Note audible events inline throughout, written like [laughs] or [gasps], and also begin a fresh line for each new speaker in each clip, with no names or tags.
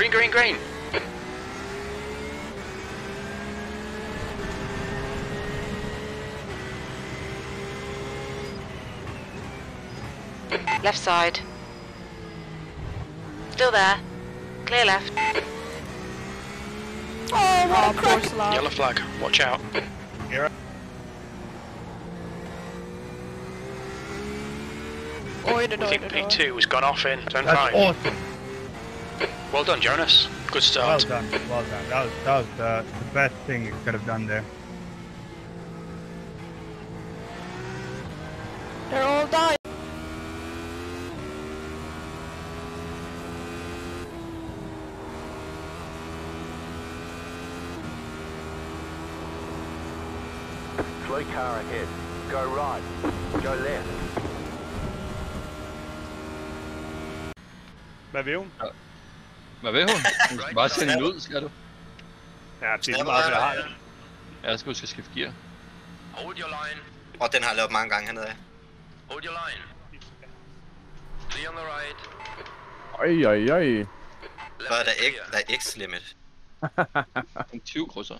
Green, green, green.
Left side. Still there. Clear left.
Oh, what a crack!
Yellow flag. Watch out.
Oj,
We
det dör,
think. P2 has gone off in turn
That's
five.
awesome.
Well done, Jonas. Good start.
Well done. Well done. That was, that was the, the best thing you could have done there.
They're all dying.
Slow car ahead. Go right. Go left.
Hvad vil hun?
Uh, Hvad vil hun? [laughs] Hun skal bare sende den ud, skal du?
Ja, det er lige meget, hvad jeg har.
Ja, så skal du skal skifte gear.
Hold your line.
Og den har jeg lavet mange gange hernede af.
Hold your line. Clear on the right.
Oj, oj, oj.
Så er der, X, der er X-limit. [laughs]
En 20 krydser.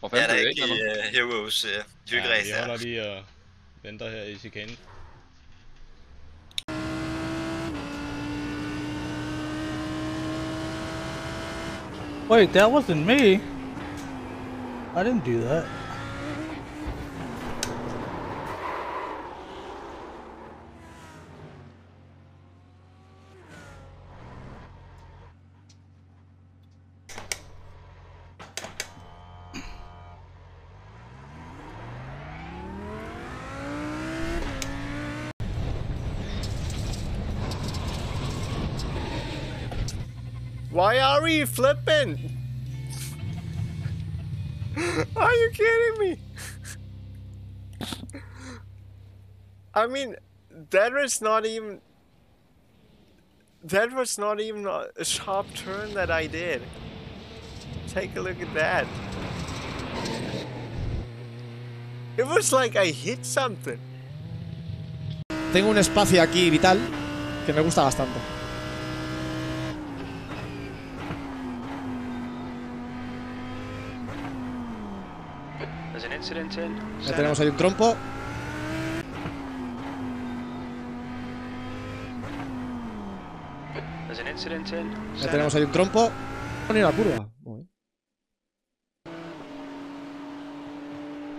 Hvor
Ja,
fanden
der er
jeg
ikke i uh, Heroes uh, hyggeræs
Ja, vi
her.
holder lige og venter her i chikanen.
Wait, that wasn't me. I didn't do that.
Why are we flipping? Are you kidding me? I mean, that was not even. That was not even a sharp turn that I did. Take a look at that. It was like I hit something.
Tengo un espacio aquí vital que me gusta bastante. Ya tenemos ahí un trompo. Ya tenemos ahí un trompo. Ni la curva.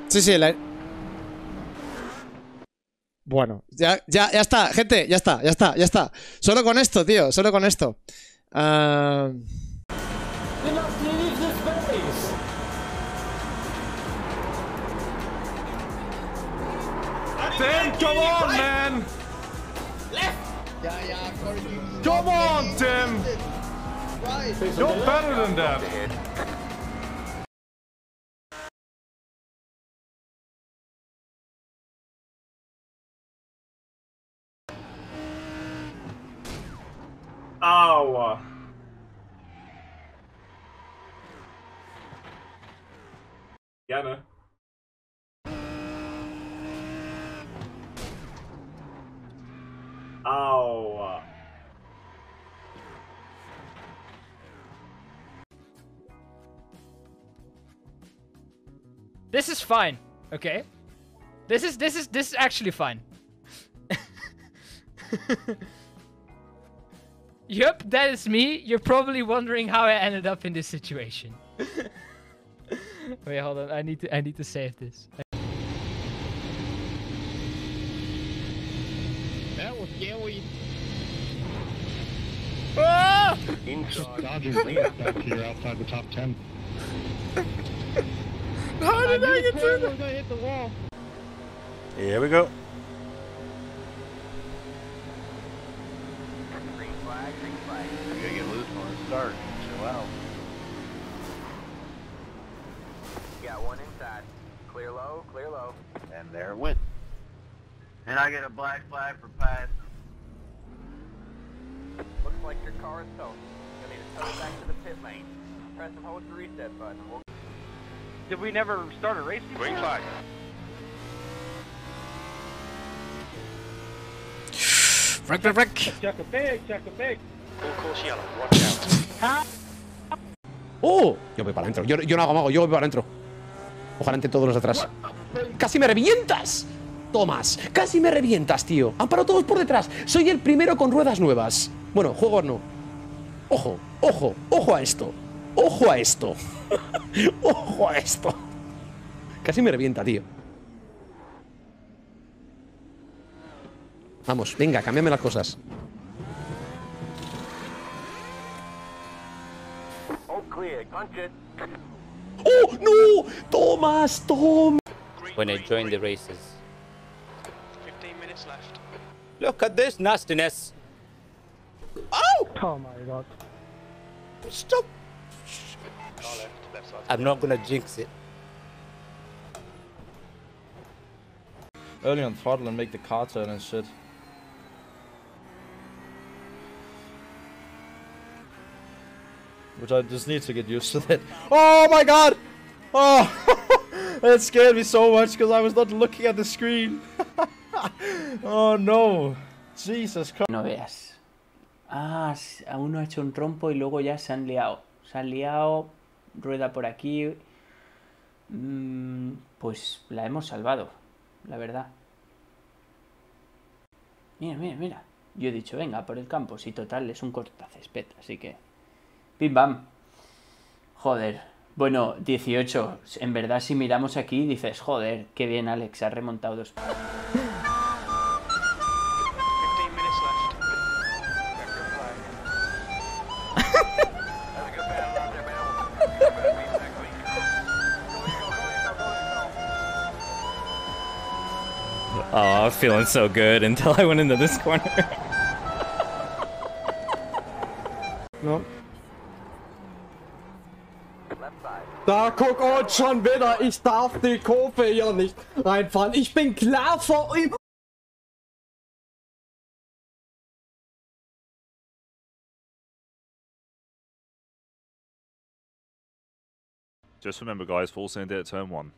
Sí, sí, la... Bueno, ya, ya, ya está, gente, ya está, ya está, ya está. Solo con esto, tío, solo con esto. Ah,
Tim, come on, man! Left. Yeah, yeah. Come on, Tim! You're better than that. Aua. Gerne. Aua.
This is fine, okay? This is this is this is actually fine. [laughs] yep, that is me. You're probably wondering how I ended up in this situation. [laughs] Wait, hold on. I need to I need to save this.
Just dodging Lance back here outside the top 10.
How did I get through that?
gonna hit the wall.
Here we go.
Green flag, green flag. You gotta get loose on the start. Chill out. Got one inside. Clear low, clear low. And there it went. And I get a black flag for pass. Looks like your car is toast.
Did we never start a race?
Green flag.
Wreck, wreck, wreck.
Check a big, check a big.
Full course yellow. Watch out.
¡Oh! Yo voy para adentro. Yo, yo no hago mago, yo voy para adentro. Ojalá entre todos los de atrás. ¡Casi me revientas! Tomás, casi me revientas, tío. Han parado todos por detrás. Soy el primero con ruedas nuevas. Bueno, juego no. Ojo, ojo, ojo a esto. Ojo a esto. [laughs] ojo a esto. Casi me revienta, tío. Vamos, venga, cámbiame las cosas.
Oh, clear. Punch it.
¡Oh, no! ¡Tomás, Tom!
when I join the races.
15 minutes left.
Look at this nastiness.
Oh!
Oh my god.
Stop!
Left, left.
I'm not gonna jinx it.
Early on throttle and make the car turn and shit. Which I just need to get used to that. Oh my god! Oh! [laughs] that scared me so much because I was not looking at the screen. [laughs] oh no. Jesus Christ.
No veas. Ah, uno ha hecho un trompo y luego ya se han liado. Se han liado, rueda por aquí. Mm, pues la hemos salvado, la verdad. Mira, mira, mira. Yo he dicho, venga, por el campo. Si total es un cortacésped, así que... Pim pam. Joder. Bueno, 18. En verdad, si miramos aquí, dices, joder, qué bien, Alex, ha remontado dos.
Oh, I was feeling so good until I went into this corner.
No. Da guck uns schon wieder, ich darf die Kurve hier nicht reinfahren. Ich bin klar vor ihm.
Just remember, guys, full send at turn one.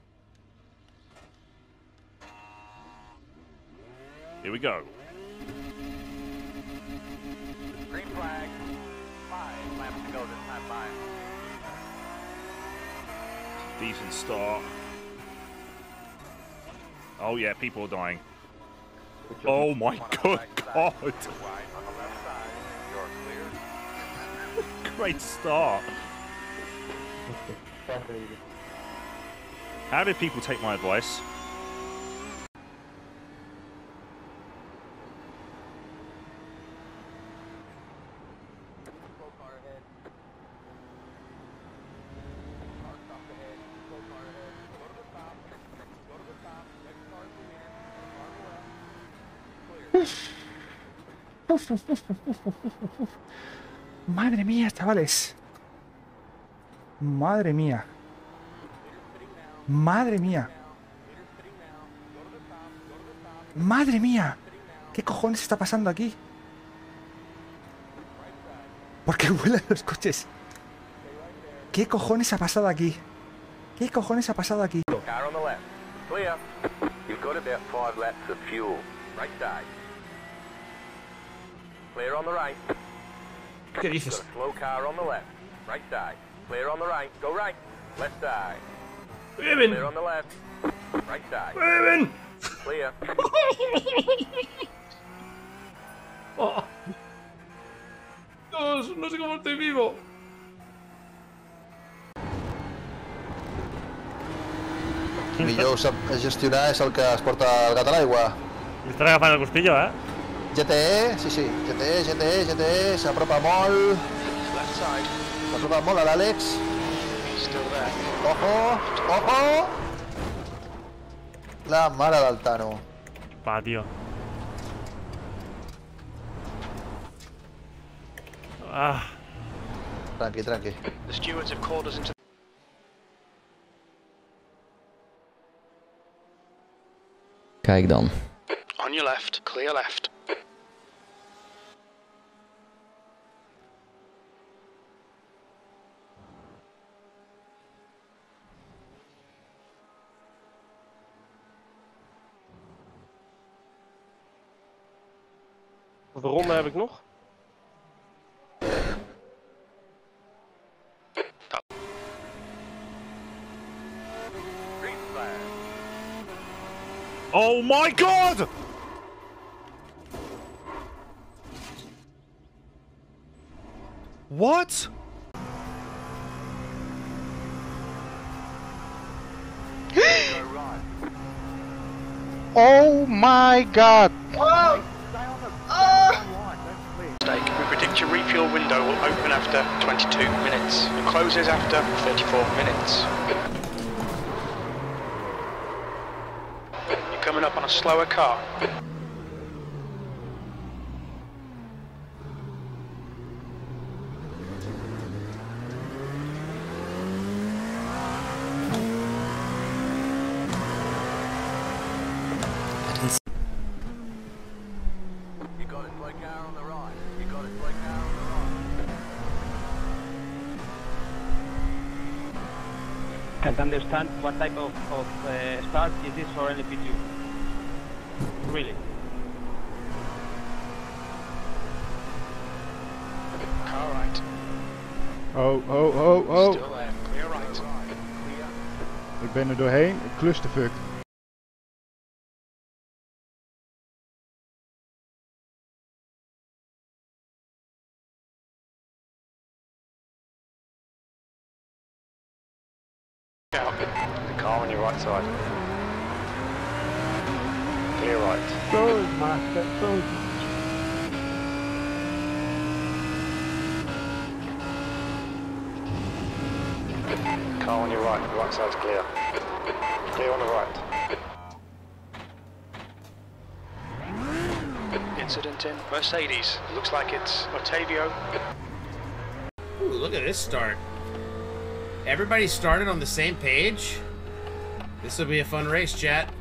Here we go.
Green flag. Five laps to go this time. Five.
Decent start. Oh yeah, people are dying. Oh my good god! [laughs] Great start. [laughs] How did people take my advice?
Madre mía, chavales. Madre mía. Madre mía. Madre mía. ¿Qué cojones está pasando aquí? ¿Por qué vuelan los coches? ¿Qué cojones ha pasado aquí? ¿Qué cojones ha pasado aquí?
Clear on the right.
¿Qué dices?
Got a slow car on the left. Right side. Clear on the right. Go right. Left side.
Mueven.
Clear on the left. Right side.
Mueven.
Clear. [laughs]
Oh. Dios, no sé cómo estoy vivo.
Millor ho sap gestionar és el que es porta el gat a l'aigua.
Li estarà agafant el gustillo, eh?
GTE, sí, sí, GTE, GTE, GTE, s'apropa molt.
Left side.
S'apropa molt a l'Àlex.
He's still there.
Ojo, ojo! La mare del Tano.
Va, tío. Ah.
Tranqui, tranqui.
The stewards have called us into.
Kijk dan.
On your left. Clear left.
Hoeveel ronden heb ik nog?
Oh my god! What? [gasps]
oh my god!
Your window will open after 22 minutes and closes after 34 minutes. You're coming up on a slower car.
You got it, Blake car on the right. You got it, car on the right.
Can't understand what type of, of uh, start is this for LP2. Really.
Car right.
Oh, oh, oh, oh.
Still there. Clear right.
Ik ben er doorheen. Clusterfuck.
Out. The car on your right side. Clear right.
Sorry, master. Sorry.
Car on your right. The right side's clear. Clear on the right. Incident in Mercedes. Looks like it's Ottavio.
Ooh, look at this start. Everybody started on the same page? This will be a fun race, chat.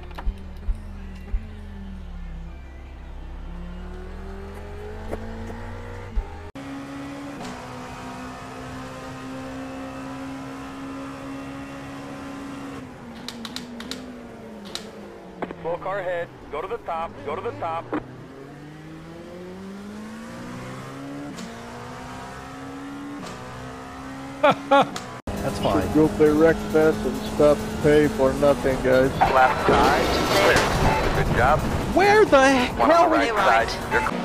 Full car ahead. Go to the top. Go to the top. [laughs]
That's fine.
Go play wreck fest and stop to pay for nothing, guys.
Left side. Clear. Good job.
Where the heck
One on the
are we?
right side. You're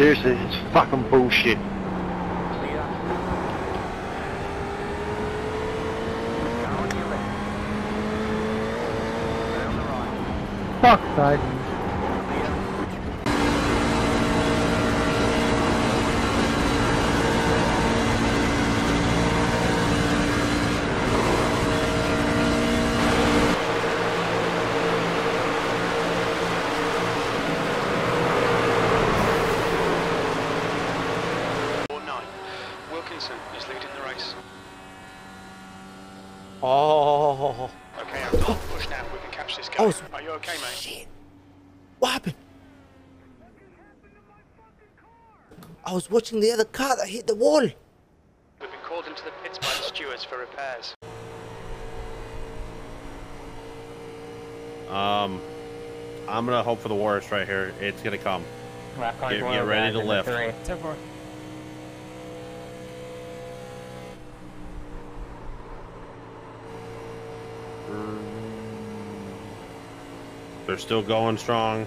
Seriously, it's fucking bullshit.
Fuck side.
Four nine. Wilkinson is leading the race.
Oh.
Okay, I'm done. Push now. We can catch this guy.
Oh,
Are you okay, mate?
What happened? I was watching the other car that hit the wall.
We've been called into the pits by the stewards for repairs.
Um, I'm gonna hope for the worst right here. It's gonna come. Get, get ready to lift.
Ten four.
They're still going strong.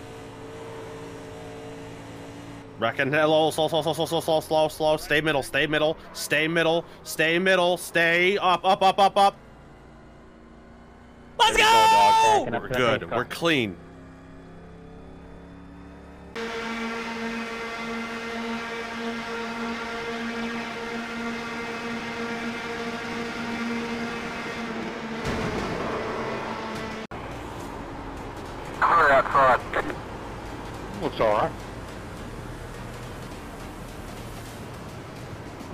Reckon eh, hello, slow, slow, slow, slow, slow, slow, slow, slow. Stay middle, stay middle, stay middle, stay middle, stay up, up, up, up, up.
Let's
we go. We're good. We're clean.
Clear outside.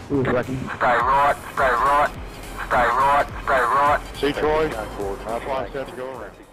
Looks alright. Stay right, stay right, stay right, stay
Detroit, that's why I said to go around.